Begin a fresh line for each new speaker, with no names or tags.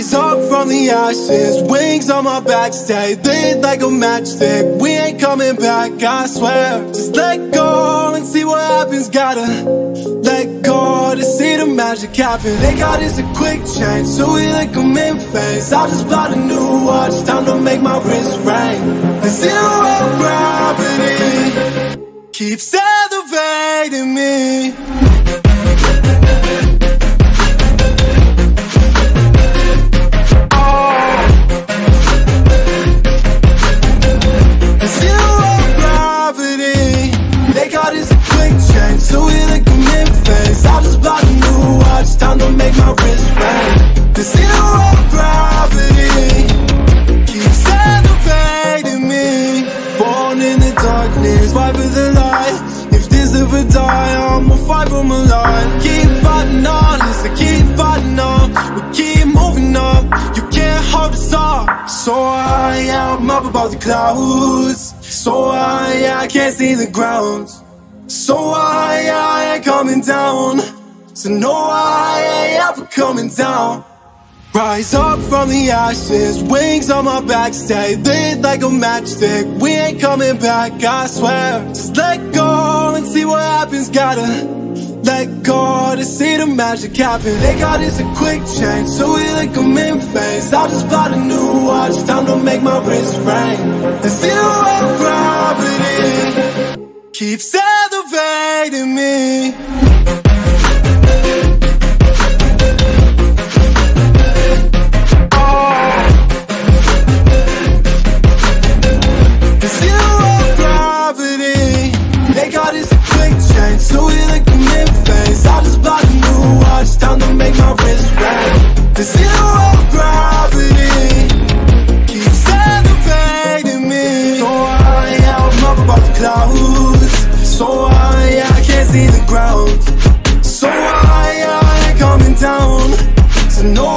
from the ashes, wings on my back, stay lit like a matchstick. We ain't coming back, I swear. Just let go and see what happens. Gotta let go to see the magic happen. They got us a quick change, so we like them in phase. I just bought a new watch, time to make my wrist ring. The zero gravity keeps my wrist. The zero gravity keeps elevating me. Born in the darkness, fight for. If this ever die, I'ma fight for my. Keep fighting on, listen, keep fighting on. We keep moving up, you can't hold us up. So high, I'm up above the clouds. So high, I can't see the ground. So high, I ain't coming down. So know I ain't ever coming down. Rise up from the ashes, wings on my back, stay lit like a matchstick. We ain't coming back, I swear. Just let go and see what happens. Gotta let go to see the magic happen. They got us a quick change, so we like them in phase. I just bought a new watch, time to make my wrist ring. Gravity keeps elevating me. So high, I'm up above the clouds. So high, I can't see the ground. So high, I ain't coming down. So no,